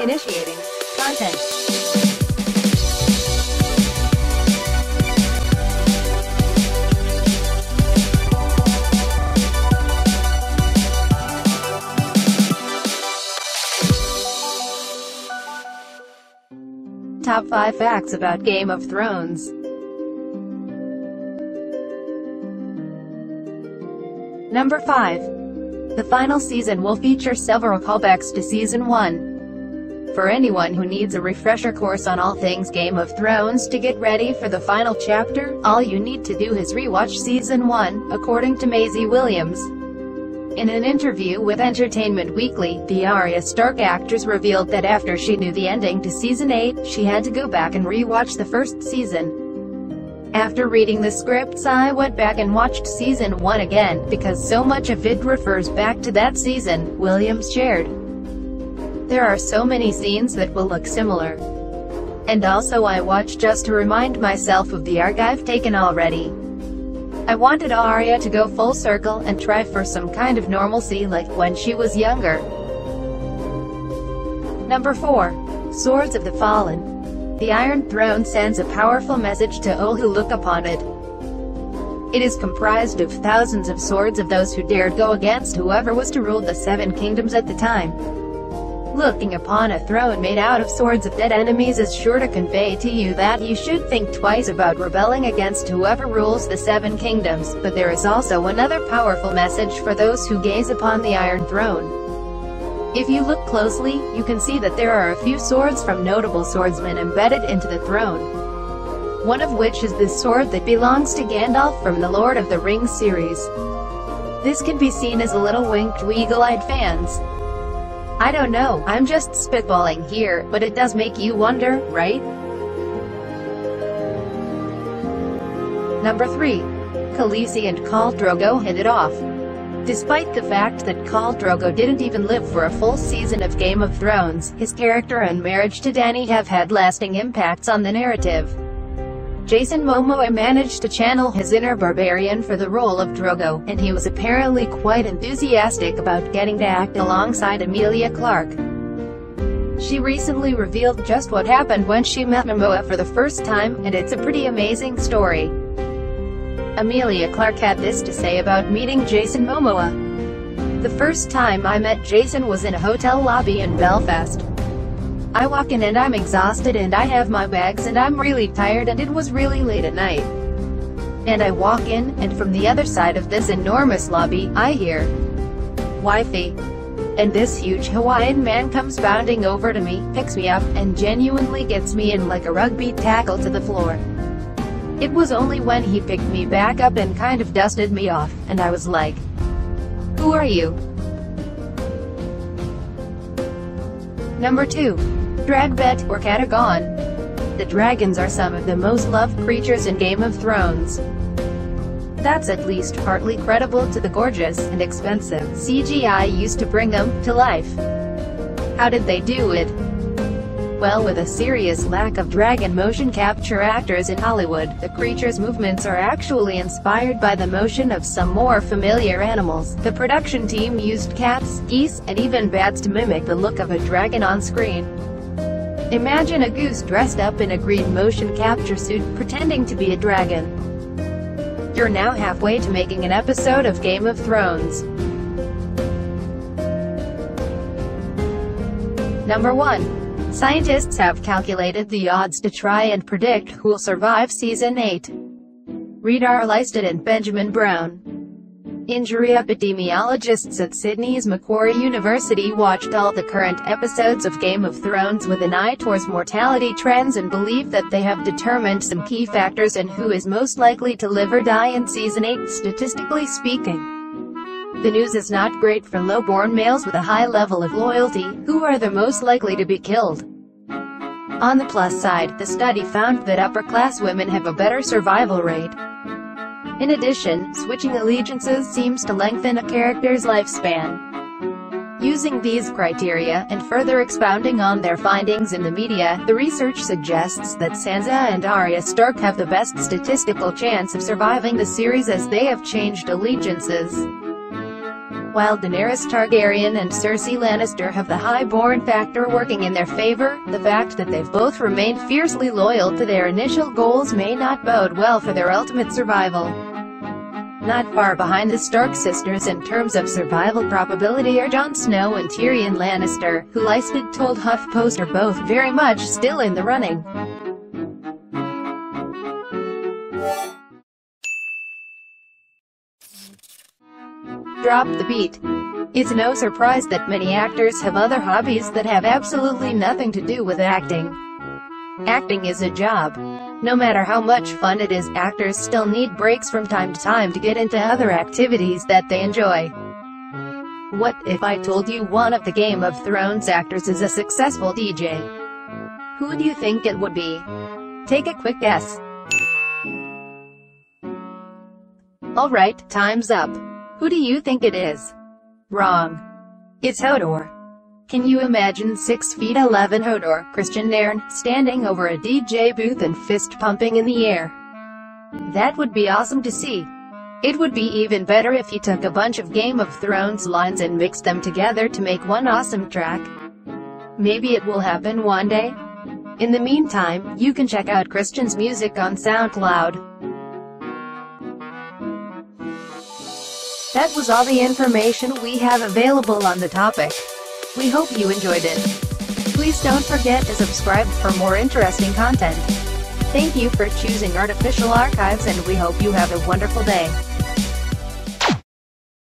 Initiating content. Top 5 Facts about Game of Thrones Number 5. The final season will feature several callbacks to Season 1. For anyone who needs a refresher course on all things Game of Thrones to get ready for the final chapter, all you need to do is rewatch Season 1, according to Maisie Williams. In an interview with Entertainment Weekly, the Arya Stark actress revealed that after she knew the ending to Season 8, she had to go back and rewatch the first season. After reading the scripts I went back and watched Season 1 again, because so much of it refers back to that season, Williams shared. There are so many scenes that will look similar. And also I watched just to remind myself of the arc I've taken already. I wanted Arya to go full circle and try for some kind of normalcy like when she was younger. Number 4. Swords of the Fallen. The Iron Throne sends a powerful message to all who look upon it. It is comprised of thousands of swords of those who dared go against whoever was to rule the Seven Kingdoms at the time. Looking upon a throne made out of swords of dead enemies is sure to convey to you that you should think twice about rebelling against whoever rules the Seven Kingdoms, but there is also another powerful message for those who gaze upon the Iron Throne. If you look closely, you can see that there are a few swords from notable swordsmen embedded into the throne. One of which is this sword that belongs to Gandalf from the Lord of the Rings series. This can be seen as a little wink to eagle-eyed fans. I don't know, I'm just spitballing here, but it does make you wonder, right? Number 3. Khaleesi and Khal Drogo hit it off. Despite the fact that Khal Drogo didn't even live for a full season of Game of Thrones, his character and marriage to Dany have had lasting impacts on the narrative. Jason Momoa managed to channel his inner barbarian for the role of Drogo, and he was apparently quite enthusiastic about getting to act alongside Emilia Clarke. She recently revealed just what happened when she met Momoa for the first time, and it's a pretty amazing story. Emilia Clarke had this to say about meeting Jason Momoa. The first time I met Jason was in a hotel lobby in Belfast. I walk in and I'm exhausted and I have my bags and I'm really tired and it was really late at night. And I walk in, and from the other side of this enormous lobby, I hear, Wifey. And this huge Hawaiian man comes bounding over to me, picks me up, and genuinely gets me in like a rugby tackle to the floor. It was only when he picked me back up and kind of dusted me off, and I was like, Who are you? Number 2. Dragbet, or Catagon. The dragons are some of the most loved creatures in Game of Thrones. That's at least partly credible to the gorgeous and expensive CGI used to bring them to life. How did they do it? Well with a serious lack of dragon motion capture actors in Hollywood, the creature's movements are actually inspired by the motion of some more familiar animals. The production team used cats, geese, and even bats to mimic the look of a dragon on screen. Imagine a goose dressed up in a green motion capture suit, pretending to be a dragon. You're now halfway to making an episode of Game of Thrones. Number 1. Scientists have calculated the odds to try and predict who'll survive Season 8. Reidar Lystad and Benjamin Brown. Injury epidemiologists at Sydney's Macquarie University watched all the current episodes of Game of Thrones with an eye towards mortality trends and believe that they have determined some key factors in who is most likely to live or die in Season 8 statistically speaking. The news is not great for low-born males with a high level of loyalty, who are the most likely to be killed. On the plus side, the study found that upper-class women have a better survival rate. In addition, switching allegiances seems to lengthen a character's lifespan. Using these criteria, and further expounding on their findings in the media, the research suggests that Sansa and Arya Stark have the best statistical chance of surviving the series as they have changed allegiances. While Daenerys Targaryen and Cersei Lannister have the highborn factor working in their favor, the fact that they've both remained fiercely loyal to their initial goals may not bode well for their ultimate survival. Not far behind the Stark sisters in terms of survival probability are Jon Snow and Tyrion Lannister, who Lystad told HuffPost are both very much still in the running. Drop the beat. It's no surprise that many actors have other hobbies that have absolutely nothing to do with acting. Acting is a job. No matter how much fun it is, actors still need breaks from time to time to get into other activities that they enjoy. What if I told you one of the Game of Thrones actors is a successful DJ? Who do you think it would be? Take a quick guess. Alright, time's up. Who do you think it is? Wrong. It's Hodor. Can you imagine 6 feet 11 Hodor, Kristian Nairn, standing over a DJ booth and fist pumping in the air? That would be awesome to see. It would be even better if you took a bunch of Game of Thrones lines and mixed them together to make one awesome track. Maybe it will happen one day. In the meantime, you can check out Kristian's music on SoundCloud. That was all the information we have available on the topic. We hope you enjoyed it. Please don't forget to subscribe for more interesting content. Thank you for choosing Artificial Archives and we hope you have a wonderful day.